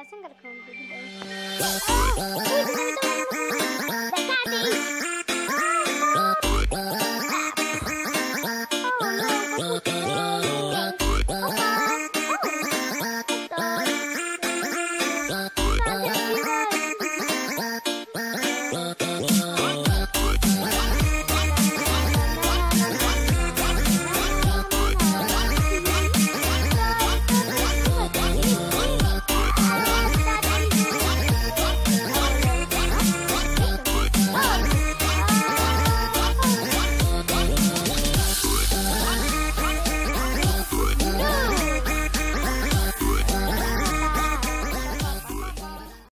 ऐसे कर